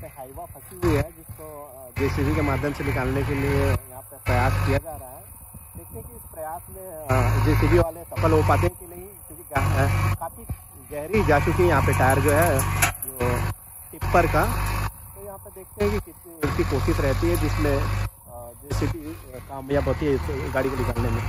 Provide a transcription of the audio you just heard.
पे हाइवा फंसी हुई है जिसको जेसीबी के माध्यम से निकालने के लिए यहाँ पे प्रयास किया जा रहा है। देखते हैं कि इस प्रयास में जेसीबी हाँ, वाले सफल हो पाते हैं। कि नहीं क्योंकि काफ़ी गहरी जा चुकी है यहाँ पे टायर जो है जो टिप्पर का। तो यहाँ पे देखते हैं कि कितनी उनकी कोशिश रहती है जिसमें जेसीबी कामयाब होती है इस गाड़ी को निकालने में।